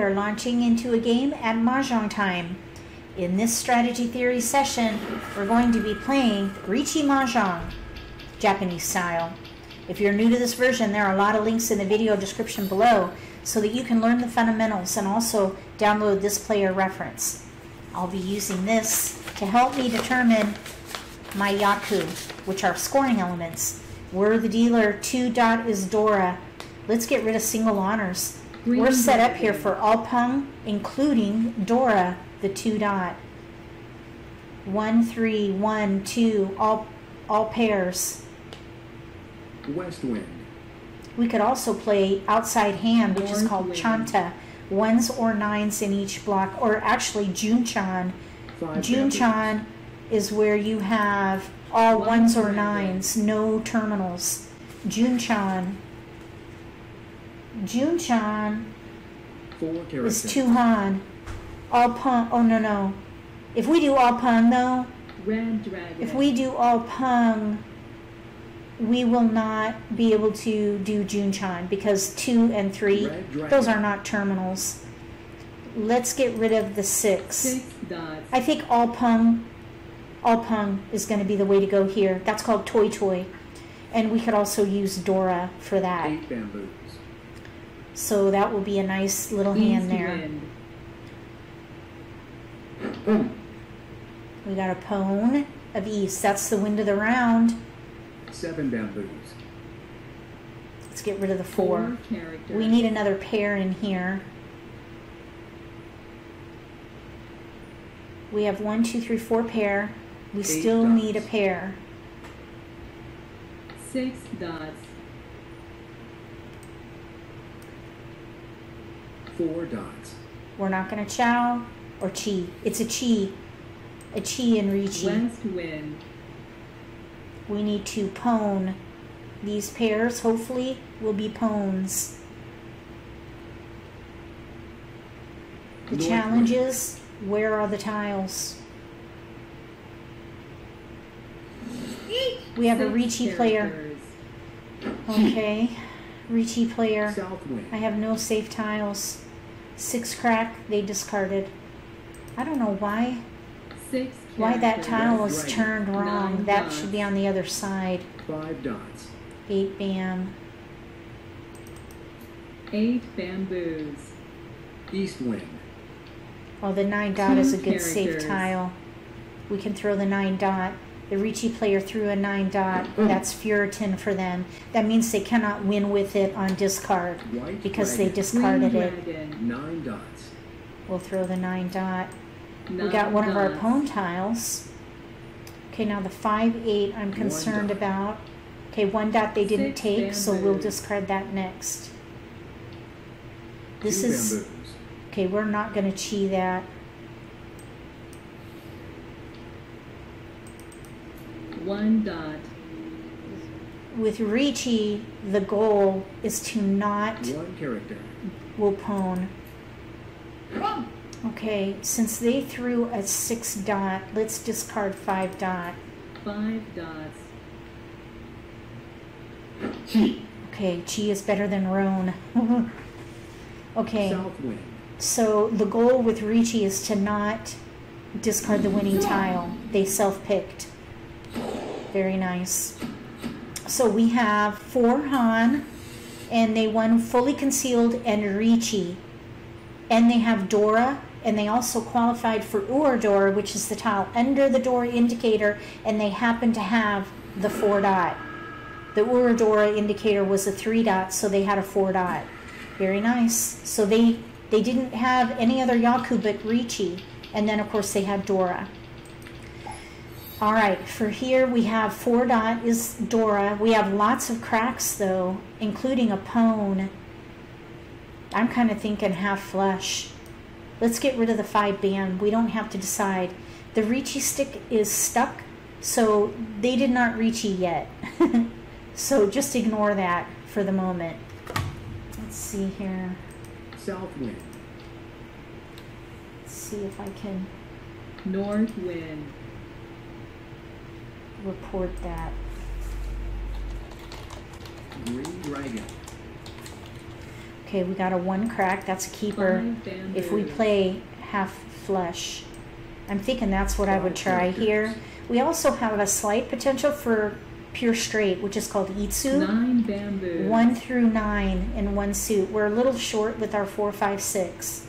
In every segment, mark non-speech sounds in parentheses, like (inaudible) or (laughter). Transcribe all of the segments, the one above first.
are launching into a game at Mahjong time. In this strategy theory session, we're going to be playing Riichi Mahjong, Japanese style. If you're new to this version, there are a lot of links in the video description below so that you can learn the fundamentals and also download this player reference. I'll be using this to help me determine my Yaku, which are scoring elements. We're the dealer, two dot is Dora. Let's get rid of single honors. Green We're set up here for all pung, including Dora, the two dot. One, three, one, two, all all pairs. West wind. We could also play outside hand, which is called wind. chanta. Ones or nines in each block, or actually Junchan. Five Junchan is where you have all One ones or nines, no terminals. Junchan. Junchan Four is characters. two han. All pun. Oh no no. If we do all pun though, Red dragon. if we do all pung, we will not be able to do Junchan because two and three, Red dragon. those are not terminals. Let's get rid of the six. six dots. I think all pung, all pung is going to be the way to go here. That's called toy toy, and we could also use Dora for that. Eight bamboos. So that will be a nice little East hand there. We got a pon of east. That's the wind of the round. Seven bamboos. Let's get rid of the four. Four characters. We need another pair in here. We have one, two, three, four pair. We Eight still need a pair. six dots. Four dots. We're not going to chow or chi. It's a chi. A chi and riichi. West wind. We need to pon. These pairs, hopefully, will be pons. The North challenge wind. is where are the tiles? We have a Six Riichi player. Okay. Riichi player. South wind. I have no safe tiles. Six crack, they discarded. I don't know why Six why that tile was dragon. turned wrong. Nine That dots. should be on the other side. Five dots. Eight bam. Eight bamboos. East wind. Oh, the nine dot is a Two good safe tile. We can throw the nine dot. The Riichi player threw a nine dot. Mm-hmm. That's Furiten for them. That means they cannot win with it on discard White because they discarded Green it. dragon. Nine dots. We'll throw the nine dot. We got one of our dots. pon tiles. Okay, now the five eight I'm concerned about. Okay, one dot they didn't Six take, so we'll discard that next. This Two is bamboos. okay. We're not going to chi that. One dot. With Riichi, the goal is to not One character. will pon. Okay, since they threw a six dot, let's discard five dot. Five dots. Chi. Okay, chi is better than ron. (laughs) okay. So the goal with Riichi is to not discard the winning tile. They self-picked. Very nice. So we have four Han, and they won fully concealed and Riichi. And they have Dora, and they also qualified for Uradora, which is the tile under the dora indicator, and they happen to have the four dot. The Uradora indicator was a three dot, so they had a four dot. Very nice. So they they didn't have any other Yaku but Riichi, and then of course they had Dora. All right, for here we have four dot is Dora. We have lots of cracks though, including a pon. I'm kind of thinking half flush. Let's get rid of the five band. We don't have to decide. The Riichi stick is stuck, so they did not Riichi yet. (laughs) so just ignore that for the moment. Let's see here. South wind. Let's see if I can North wind. Report that. Green dragon. Okay, we got a one crack. That's a keeper. If we play half flush, I'm thinking that's what I would try here. We also have a slight potential for pure straight, which is called Ittsu. Nine bamboos. One through nine in one suit. We're a little short with our four, five, six.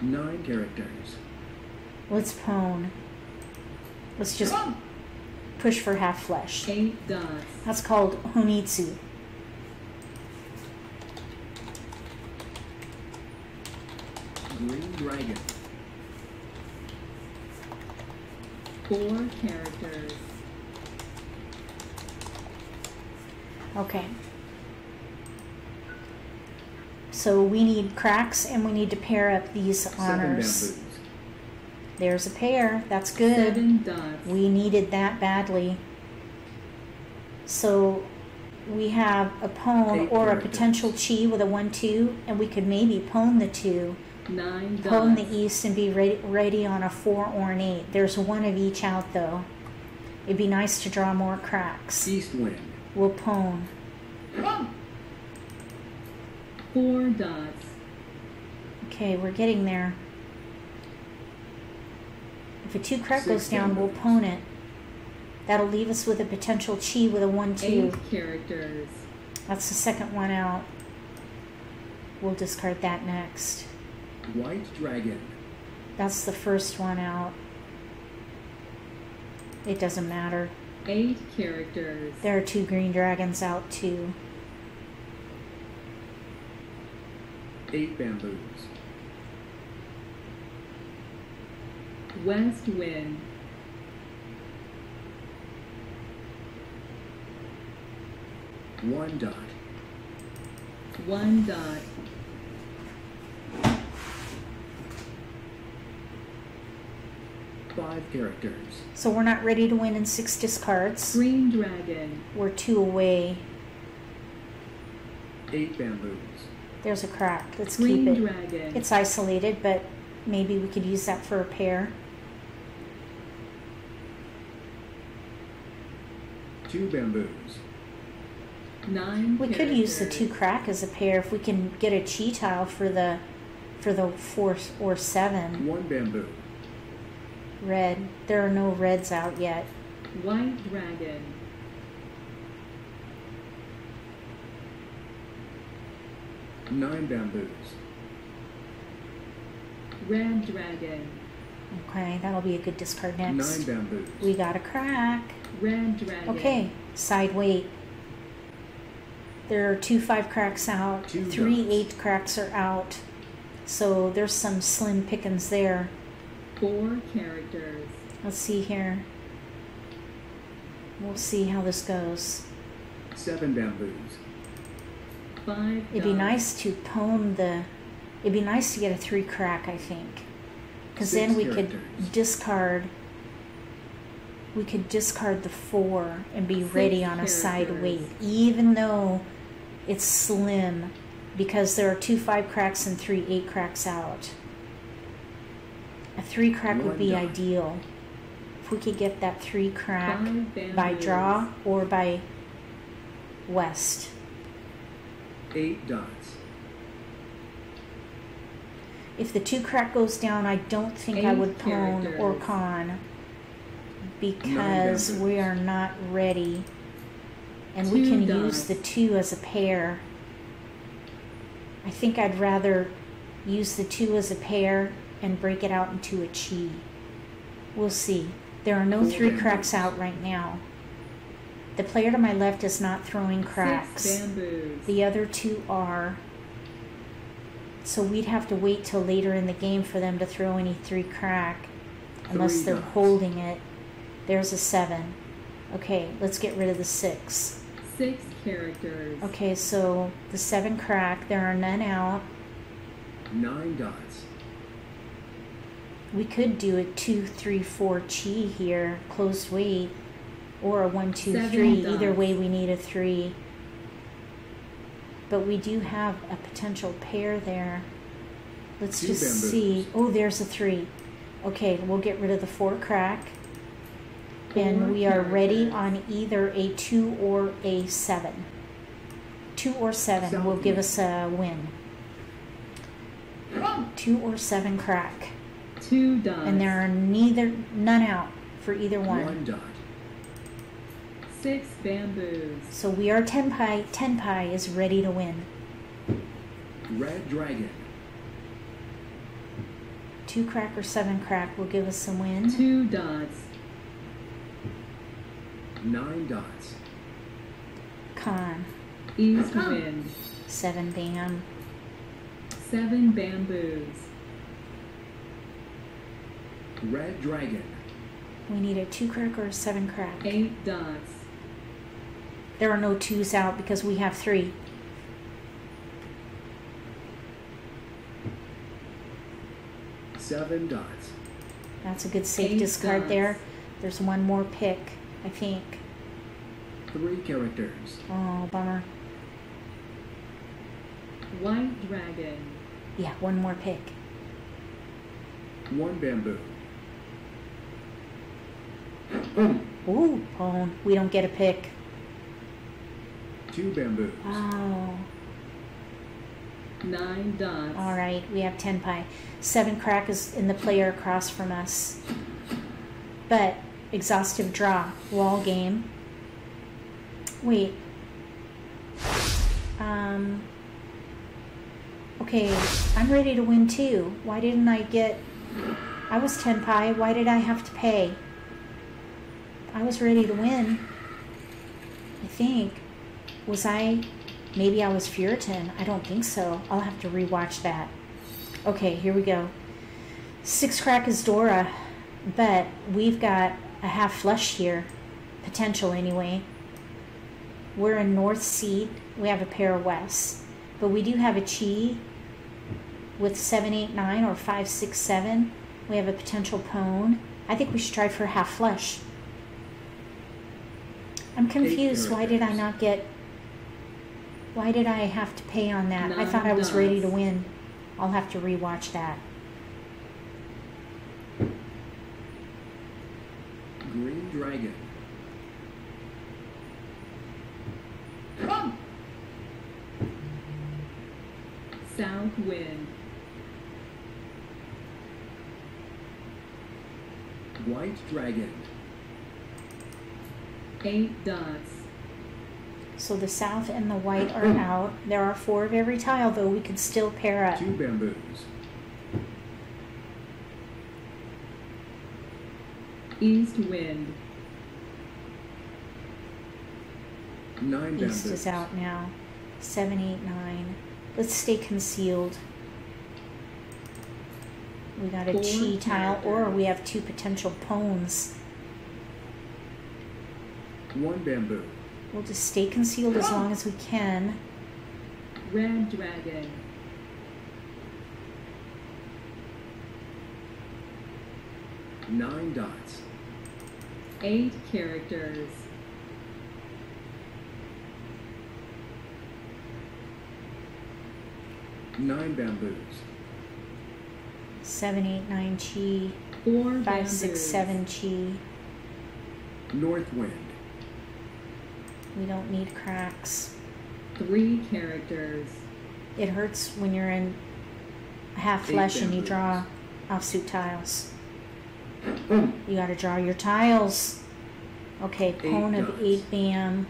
Nine characters. Let's pon. Let's just push for half flush. Eight dots. That's called Honitsu. Green dragon. Four characters. Okay. So we need cracks and we need to pair up these honors. There's a pair. That's good. Seven dots. We needed that badly. So we have a pon Eight or a potential chi with a 1 2, and we could maybe pon the 2, Nine dots. pon the east, and be ready, ready on a 4 or an 8. There's one of each out though. It'd be nice to draw more cracks. East wind. We'll pon. Four dots. Okay, we're getting there. If a 2 crack goes down, we'll pon it. That'll leave us with a potential chi with a 1 2. Eight characters. That's the second one out. We'll discard that next. White dragon. That's the first one out. It doesn't matter. Eight characters. There are two green dragons out too. Eight bamboos. West wind. One dot. One dot. Five characters. So we're not ready to win in six discards. Green dragon. We're two away. Eight bamboos. There's a crack. Let's Green keep it. dragon. It's isolated, but maybe we could use that for a pair. Two bamboos. Nine We could use the two crack as a pair if we can get a chi tile for the for the four or seven One bamboo. red. There are no reds out yet. White dragon. Nine bamboos. Red dragon. Okay, that'll be a good discard next. Nine bamboos. We got a crack. Red dragon. Okay, side wait. There are two five cracks out, Two three dots. eight cracks are out. So there's some slim pickings there. Four characters. Let's see here. We'll see how this goes. Seven bamboos. Five It'd be nice to pon the. It'd be nice to get a three crack, I think, because then Six we could discard. We could discard the four and be Six ready on a side wait, even though it's slim, because there are two five cracks and three eight cracks out. A three crack would be dot. ideal. If we could get that three crack by draw or by west. Eight dots. If the two crack goes down, I don't think I would pon or characters. kan because we are not ready. And we Two can dots. use the two as a pair. I think I'd rather use the two as a pair and break it out into a chi. We'll see. There are no three cracks out right now. The player to my left is not throwing cracks. Six bamboos. The other two are. So we'd have to wait till later in the game for them to throw any three crack, unless Three they're dots. holding it. There's a seven. Okay, let's get rid of the six. Six characters. Okay, so the seven crack, there are none out. Nine dots. We could do a two, three, four chi here, closed wait, or a one, two, Seven three. Either way, we need a three. But we do have a potential pair there. Let's Two just bamboos. see. Oh, there's a three. Okay, we'll get rid of the four crack. and we are ready characters. on either a two or a seven. Two or seven will give us a win. Two or seven crack. Two dots. And there are neither none out for either One one. dot. Six bamboos. So we are tenpai. Ten pie is ready to win. Red dragon. Two crack or seven crack will give us some win. Two dots. Nine dots. Kan. East wind. Seven bam. Seven bamboos. Red dragon. We need a two crack or a seven crack. Eight dots. There are no twos out because we have three. Seven dots. That's a good safe Eight discard dots. there. There's one more pick, I think. Three characters. Oh, bummer. White dragon. Yeah, one more pick. One bamboo. Ooh, pon. We don't get a pick. Two bamboos. Oh, Nine dots. all right. We have tenpai. Seven crack is in the player across from us. But exhaustive draw. Wall game. Wait. Um. Okay, I'm ready to win too. Why didn't I get. I was tenpai. Why did I have to pay? I was ready to win. I think. Was I. Maybe I was Furiten. I don't think so. I'll have to rewatch that. Okay, here we go. Six crack is Dora, but we've got a half flush here. Potential anyway. We're in North Seat. We have a pair of West. But we do have a Chi with 7, 8, 9 or 5, 6, 7. We have a potential Pon. I think we should try for half flush. I'm confused. Why did I not get. Why did I have to pay on that? I thought I was ready to win. I'll have to rewatch that. Green dragon. Come! South wind. White dragon. Eight dots. So the south and the white are hmm. out. There are four of every tile, though. We can still pair up. Two bamboos. East wind. Nine East bamboos. is out now. Seven, eight, nine. Let's stay concealed. We got a Four chi tile, or we have two potential pons. One bamboo. We'll just stay concealed as long as we can. Red dragon. Nine dots. Eight characters. Nine bamboos. Seven, eight, nine chi. Four Five, bamboos. six, seven chi. North wind. We don't need cracks. Three characters. It hurts when you're in half Eight flush and you draw offsuit tiles. You gotta draw your tiles. Okay, pon of dots. eight bam.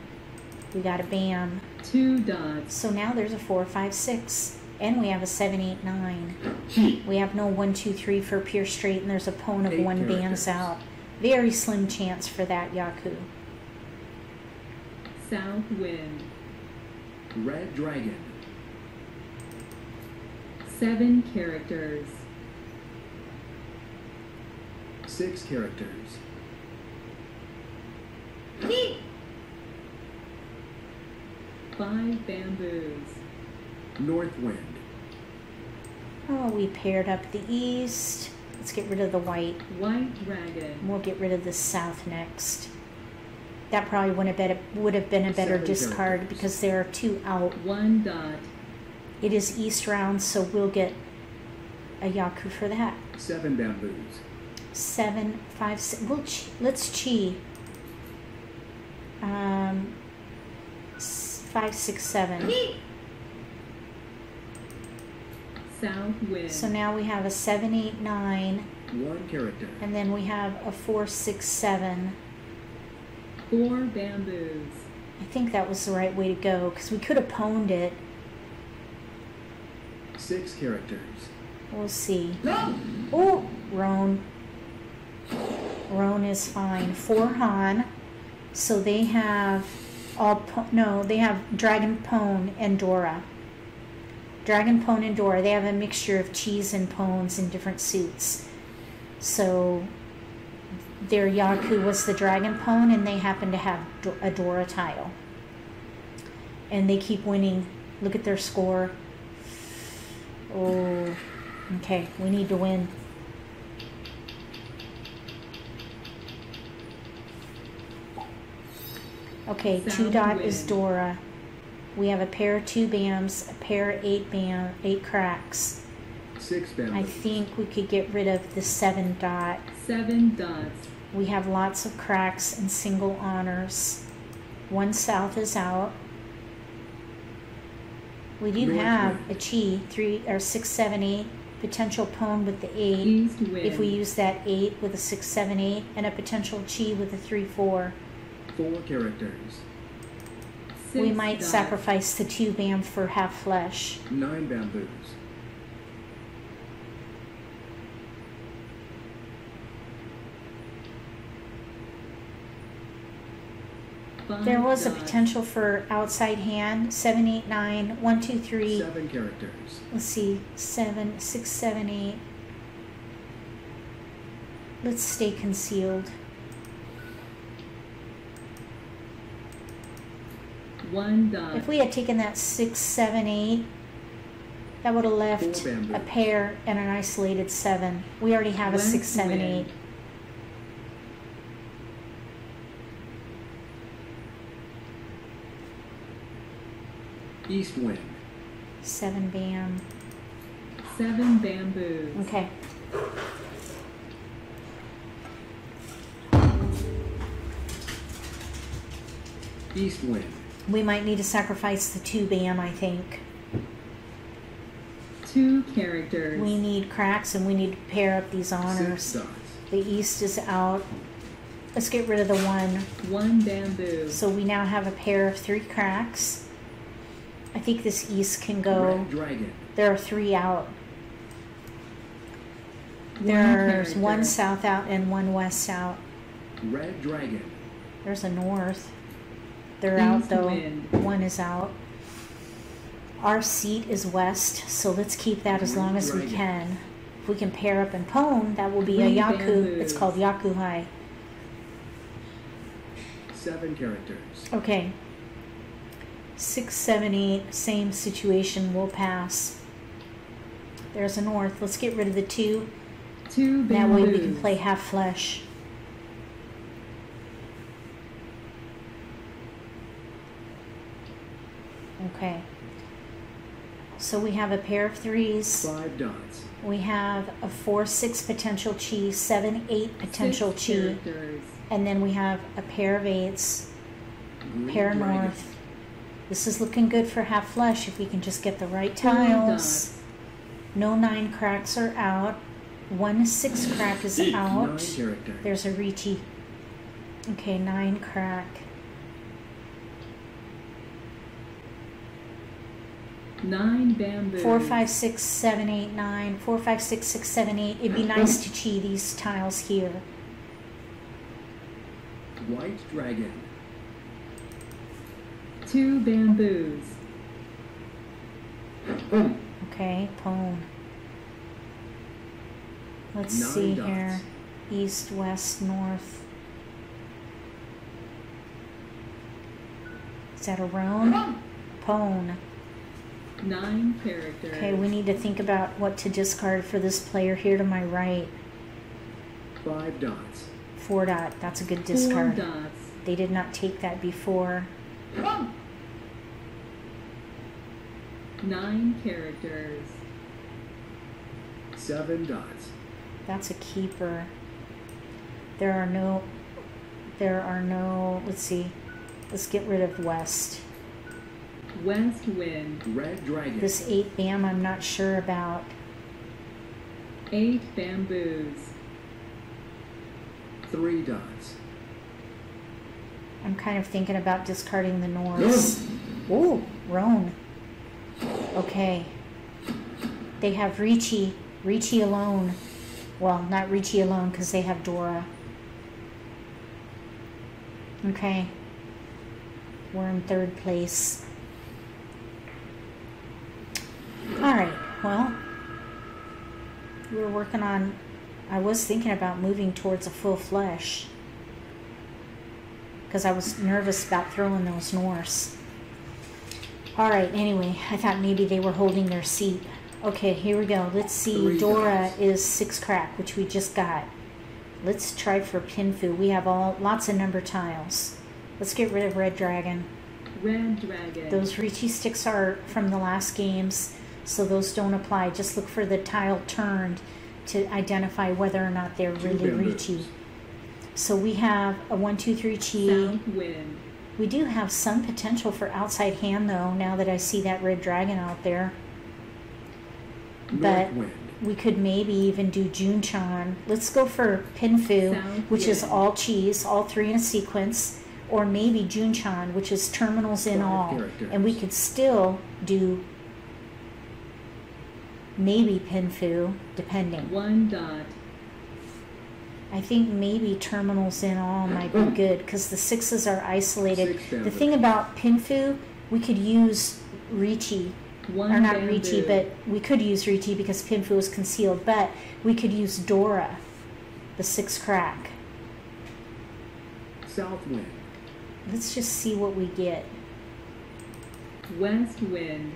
We got a bam. Two dots. So now there's a four, five, six. And we have a seven, eight, nine. (clears throat) We have no one, two, three for pure straight, and there's a pon of Eight one bams out. Very slim chance for that, Yaku. South wind. Red dragon. Seven characters. Six characters. Five bamboos. North wind. Oh, we paired up the east. Let's get rid of the white. White dragon. We'll get rid of the south next. That probably would have been a, would have been a better discard because there are two out. One dot. It is east round, so we'll get a Yaku for that. Seven bamboos. Seven, five, six. We'll ch- let's chi. Um, five, six, seven. (gasps) South wind. So now we have a seven, eight, nine, One character. and then we have a four, six, seven. Four bamboos. I think that was the right way to go because we could have ponned it. Six characters. We'll see. No! Oh, Ron. Ron is fine. Four Han. So they have all, po- no, they have Dragon Pon and Dora. Dragon Pon and Dora, they have a mixture of cheese and pons in different suits. So their Yaku was the Dragon Pon, and they happen to have a Dora tile. And they keep winning. Look at their score. Oh, okay. We need to win. Okay, two dot is. Dora. We have a pair of two bams, a pair of eight bam, eight cracks. Six bamboos. I think we could get rid of the seven dot. Seven dots. We have lots of cracks and single honors. One south is out. We do North have wind. a chi, three or six, seven, eight, potential pon with the eight. If we use that eight with a six, seven, eight, and a potential chi with a three four. Four characters. Six we might dots. sacrifice the two bam for half flush. Nine bamboos. Five There was a potential for outside hand, seven, eight, nine, one, two, three. Seven characters. Let's see, seven, six, seven, eight. Let's stay concealed. One dot. If we had taken that six, seven, eight, that would have left a pair and an isolated seven. We already have a West six, seven, wind. eight. East wind. Seven bam. Seven bamboos. Okay. East wind. We might need to sacrifice the two bam, I think. Two characters. We need cracks and we need to pair up these honors. Six dots. The east is out. Let's get rid of the one. One bamboo. So we now have a pair of three cracks. I think this east can go. Dragon. There are three out. There's character. one south out and one west out. Red dragon. There's a north. They're out though. wind. One is out. Our seat is west, so let's keep that as long as we can. If we can pair up and pon, that will be Three a Yaku. It's called Yakuhai. Seven characters. Okay. Six, seven, eight, same situation. We'll pass. There's a north. Let's get rid of the two. Two That way we can play half flush. Okay. So we have a pair of threes. Five dots. We have a four, six potential chi, seven, eight potential Six chi, characters. and then we have a pair of eights, Green pair dragon. north. This is looking good for half flush if we can just get the right oh tiles. dots. No nine cracks are out. One six (gasps) crack is out. There's a Riichi. Okay, nine crack. Nine bamboos. Four, five, six, seven, eight, nine. Four, five, six, six, seven, eight. It'd be nice to (coughs) chi these tiles here. White dragon. Two bamboos. Okay, pon. Let's Nine see dots. here. East, west, north. Is that a ron? Pon. Nine characters. Okay, we need to think about what to discard for this player here to my right. Five dots. Four dot. That's a good Four discard. dots. They did not take that before. Nine characters. Seven dots. That's a keeper. There are no. There are no. Let's see. Let's get rid of west. West wind. Red dragon. This 8 bam, I'm not sure about. Eight bamboos. Three dots. I'm kind of thinking about discarding the Norse. Ooh, Ron. Okay. They have Riichi. Riichi alone. Well, not Riichi alone because they have Dora. Okay. We're in third place. Alright, well, we're working on. I was thinking about moving towards a full flush because I was nervous about throwing those Norse. All right, anyway, I thought maybe they were holding their seat. Okay, here we go. Let's see. Three Dora dice. is six crack, which we just got. Let's try for Pinfu. We have all lots of number tiles. Let's get rid of Red Dragon. Red dragon. Those Riichi sticks are from the last games, so those don't apply. Just look for the tile turned to identify whether or not they're Two really bamboos. Riichi. So we have a one, two, three chi. South wind. We do have some potential for outside hand though, now that I see that red dragon out there. But North wind. we could maybe even do Junchan. Let's go for Pinfu, South which is all cheese, all three in a sequence, or maybe Junchan, which is terminals in Five all. characters. And we could still do maybe Pinfu, depending. One dot. I think maybe terminals in all might be mm. good because the sixes are isolated. Six The thing about Pinfu, we could use Riichi, One or not bamboo. Riichi, but we could use Riichi because Pinfu is concealed, but we could use Dora, the six crack. South wind. Let's just see what we get. West wind.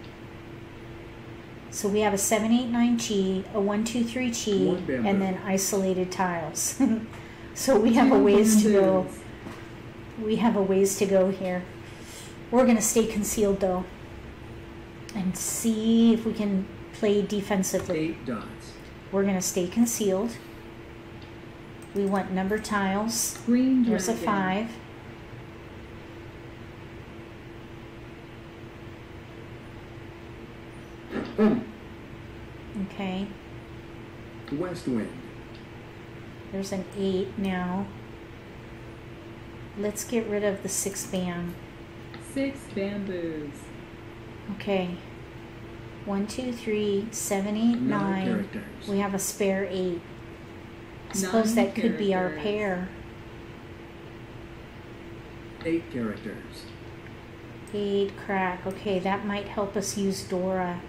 So we have a 789 chi, a 123 chi, One bamboo. and then isolated tiles. (laughs) so we have a ways to go. We have a ways to go here. We're going to stay concealed though and see if we can play defensively. Eight dots. We're going to stay concealed. We want number tiles. Green. There's a five. Okay. West wind. There's an eight now. Let's get rid of the six bam. Six bamboos. Okay. One, two, three, seven, eight, Nine nine. characters. We have a spare eight. I suppose Nine that could be our pair. Eight characters. Eight crack. Okay, that might help us use Dora.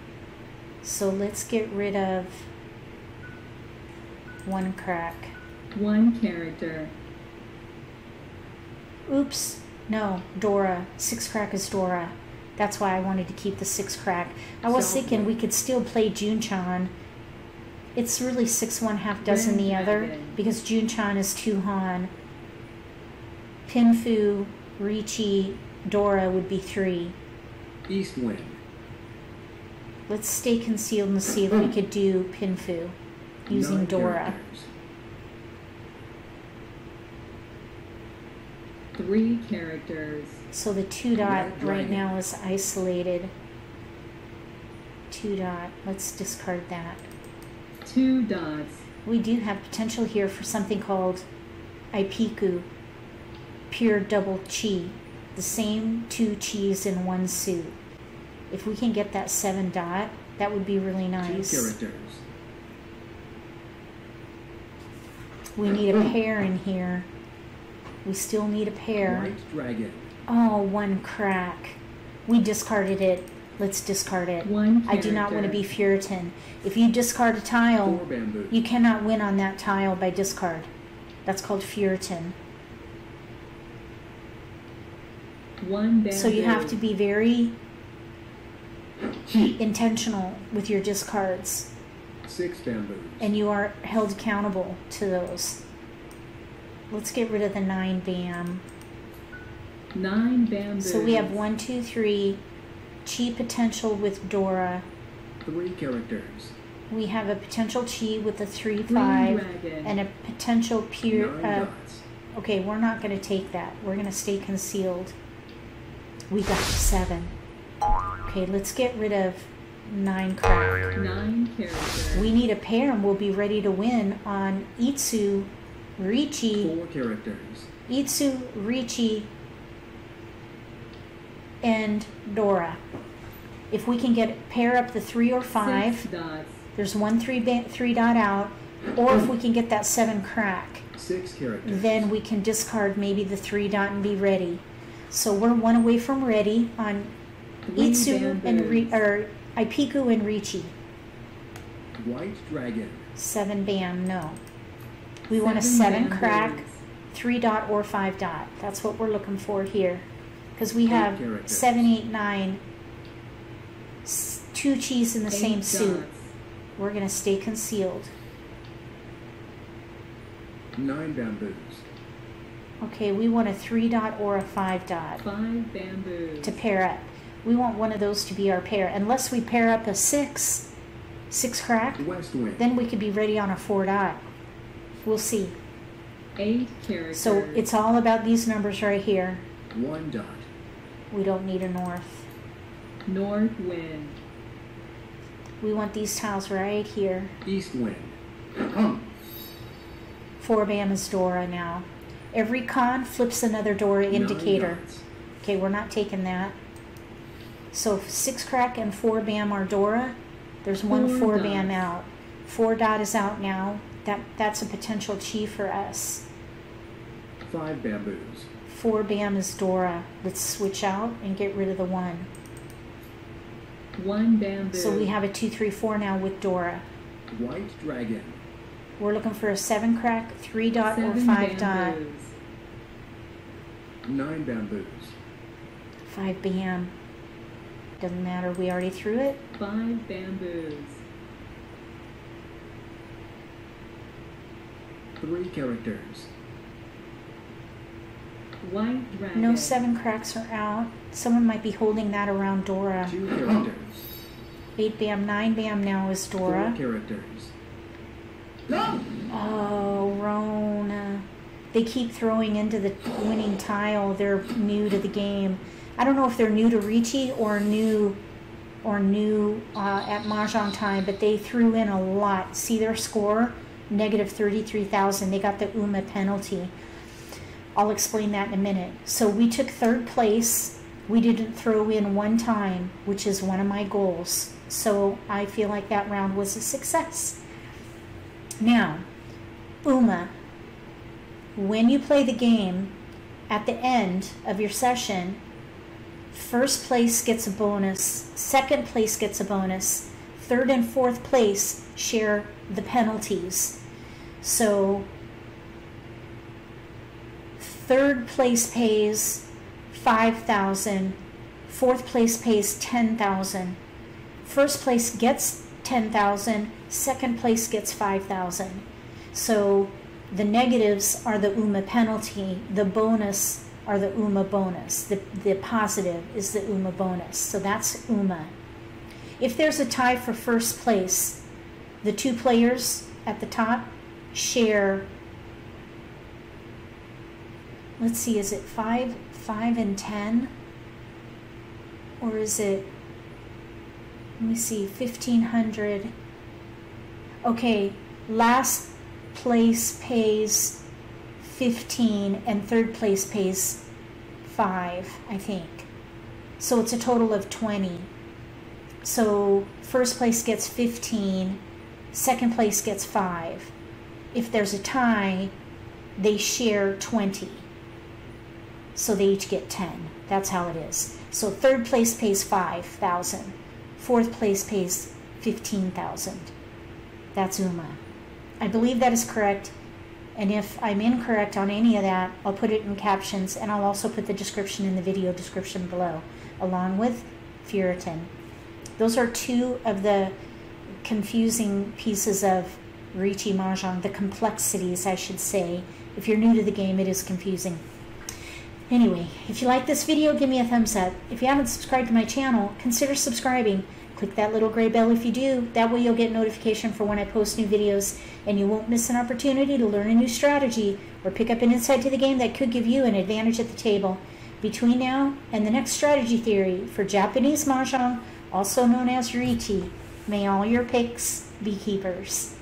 So let's get rid of one crack. One character. Oops. No, Dora. Six crack is Dora. That's why I wanted to keep the six crack. I was So- thinking we could still play Junchan. It's really six one half dozen Red the other Dragon. because Junchan is two Han. Pinfu, Riichi, Dora would be three. East wind. Let's stay concealed and see if we hmm. could do Pinfu using Dora. characters. Three characters. So the two dot right now is isolated. Two dot. Let's discard that. Two dots. We do have potential here for something called Iipeikou, pure double chi, the same two chis in one suit. If we can get that seven dot, that would be really Two nice. characters. We need a mm. pair in here. We still need a pair. White dragon. Oh, one crack. We discarded it. Let's discard it. One I do not want to be Furiten. If you discard a tile, you cannot win on that tile by discard. That's called Furiten. One bamboo. So you have to be very (clears throat) intentional with your discards, Six bamboos. and you are held accountable to those. Let's get rid of the nine bam. Nine bamboos. So we have one, two, three. Chi potential with Dora. Three characters. We have a potential chi with a three, five, dragon. and a potential pure. Uh, okay, we're not going to take that. We're going to stay concealed. We got seven. Okay, let's get rid of nine crack. Nine characters. We need a pair and we'll be ready to win on Ittsu, Riichi, Four characters. Ittsu, Riichi, and Dora. If we can get pair up the three or five, there's one three three dot out, or if we can get that seven crack, Six characters. then we can discard maybe the three dot and be ready. So we're one away from ready on Ittsu and Ri- or Iipeikou and Riichi. White dragon. Seven bam, no. We want a seven crack, bamboos. three dot or five dot. That's what we're looking for here. Because we Eight have characters. seven, eight, nine, s- two cheese in the same Eight suit. We're going to stay concealed. Nine bamboos. Okay, we want a three dot or a five dot Five bamboos. to pair up. We want one of those to be our pair. Unless we pair up a six, six crack, West wind. then we could be ready on a four dot. We'll see. Eight characters. So it's all about these numbers right here. One dot. We don't need a north. North wind. We want these tiles right here. East wind. Hum. (clears throat) Four bam is Dora now. Every kan flips another Dora indicator. Okay, we're not taking that. So six crack and four bam are Dora. There's one Four four bam out. Four dot is out now. That that's a potential chi for us. Five bamboos. Four bam is Dora. Let's switch out and get rid of the one. One bamboo. So we have a two, three, four now with Dora. White dragon. We're looking for a seven crack, three dot, or Seven five dot. bamboos. Nine bamboos. Five bam. Doesn't matter. We already threw it. Five bamboos. Three characters. White dragon. No seven cracks are out. Someone might be holding that around Dora. Two (gasps) characters. Eight bam, nine bam now is Dora. Four Dora. characters. Oh, Rona. They keep throwing into the winning tile. They're new to the game. I don't know if they're new to Riichi or new or new uh, at Mahjong time, but they threw in a lot. See their score? Negative 33,000. They got the UMA penalty. I'll explain that in a minute. So we took third place. We didn't throw in one time, which is one of my goals. So I feel like that round was a success. Now, UMA, when you play the game at the end of your session, first place gets a bonus, second place gets a bonus, third and fourth place share the penalties. So, third place pays 5000 fourth place pays 10000 first place gets 10000 second place gets 5000 so the negatives are the UMA penalty the bonus are the UMA bonus. The, the positive is the UMA bonus. So that's UMA. If there's a tie for first place the two players at the top share let's see is it 5 5 and 10 or is it let me see 1500 okay last place pays 15 and third place pays 5 i think. So it's a total of 20 so first place gets 15 second place gets 5 if there's a tie they share 20 so they each get 10 that's how it is. So third place pays 5000 fourth place pays 15000 that's uma. I believe that is correct and if i'm incorrect on any of that i'll put it in captions and i'll also put the description in the video description below along with Furiten. those are two of the confusing pieces of Riichi Mahjong, the complexities, I should say. If you're new to the game, it is confusing. Anyway, if you like this video, give me a thumbs up. If you haven't subscribed to my channel, consider subscribing. Click that little gray bell if you do. That way you'll get notification for when I post new videos and you won't miss an opportunity to learn a new strategy or pick up an insight to the game that could give you an advantage at the table. Between now and the next strategy theory for Japanese Mahjong, also known as Riichi, may all your picks be keepers.